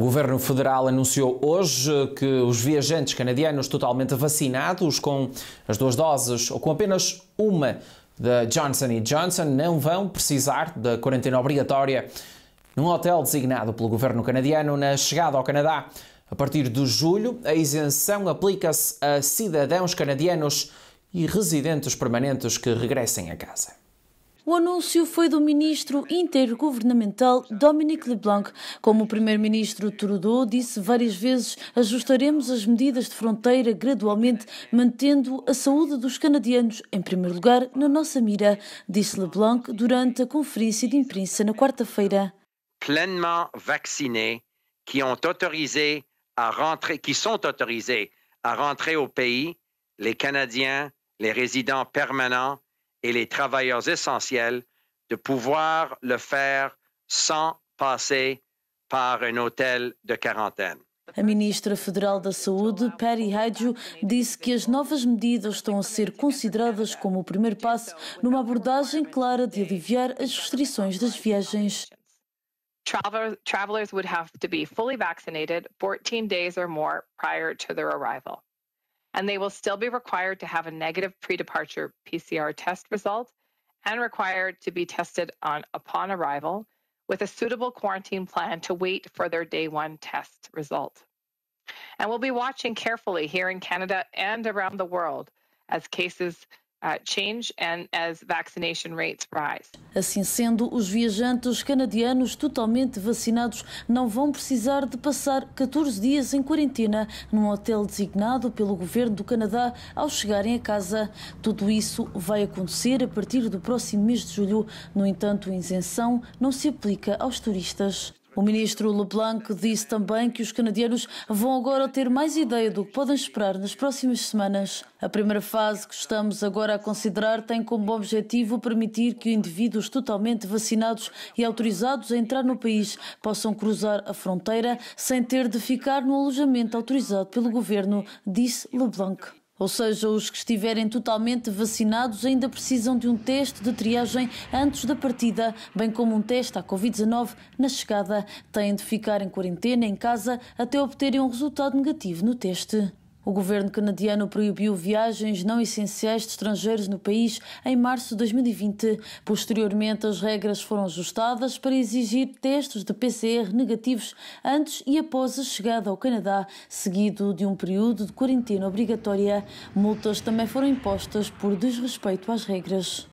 O governo federal anunciou hoje que os viajantes canadianos totalmente vacinados com as duas doses ou com apenas uma da Johnson Johnson não vão precisar da quarentena obrigatória num hotel designado pelo governo canadiano na chegada ao Canadá. A partir de julho, a isenção aplica-se a cidadãos canadianos e residentes permanentes que regressem a casa. O anúncio foi do ministro intergovernamental Dominique LeBlanc. Como o primeiro-ministro Trudeau disse várias vezes, ajustaremos as medidas de fronteira gradualmente, mantendo a saúde dos canadianos em primeiro lugar na nossa mira, disse LeBlanc durante a conferência de imprensa na quarta-feira. Pleinement vaccinés qui ont autorisé à rentrer, qui sont autorisés à rentrer au pays, les Canadiens, les résidents permanents et les travailleurs essentiels de pouvoir le faire sans passer par un hôtel de quarantaine. A ministra federal da Saúde, Patty Hajdu, disse que as novas medidas estão a ser consideradas como o primeiro passo numa abordagem clara de aliviar as restrições das viagens. Travelers, travelers would have to be fully vaccinated 14 days or more prior to their arrival. And they will still be required to have a negative pre-departure PCR test result and required to be tested on upon arrival with a suitable quarantine plan to wait for their day one test result. And we'll be watching carefully here in Canada and around the world as cases Uh. Assim sendo, os viajantes canadianos totalmente vacinados não vão precisar de passar 14 dias em quarentena num hotel designado pelo governo do Canadá ao chegarem a casa. Tudo isso vai acontecer a partir do próximo mês de julho. No entanto, a isenção não se aplica aos turistas. O ministro LeBlanc disse também que os canadianos vão agora ter mais ideia do que podem esperar nas próximas semanas. A primeira fase que estamos agora a considerar tem como objetivo permitir que indivíduos totalmente vacinados e autorizados a entrar no país possam cruzar a fronteira sem ter de ficar no alojamento autorizado pelo governo, disse LeBlanc. Ou seja, os que estiverem totalmente vacinados ainda precisam de um teste de triagem antes da partida, bem como um teste à Covid-19 na chegada. Têm de ficar em quarentena em casa até obterem um resultado negativo no teste. O governo canadiano proibiu viagens não essenciais de estrangeiros no país em março de 2020. Posteriormente, as regras foram ajustadas para exigir testes de PCR negativos antes e após a chegada ao Canadá, seguido de um período de quarentena obrigatória. Multas também foram impostas por desrespeito às regras.